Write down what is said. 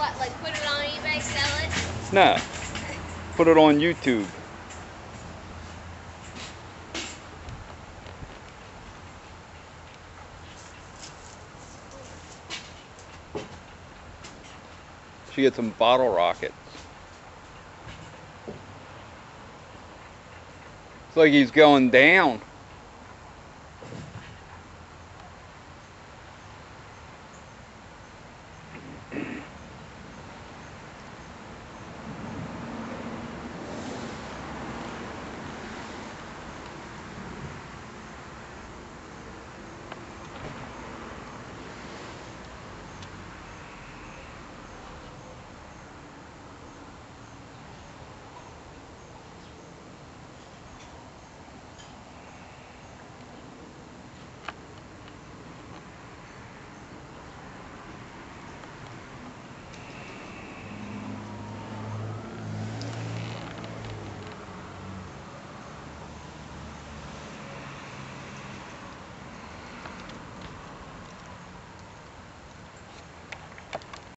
What, like put it on eBay, sell it? No. Put it on YouTube. She had some bottle rockets. It's like he's going down.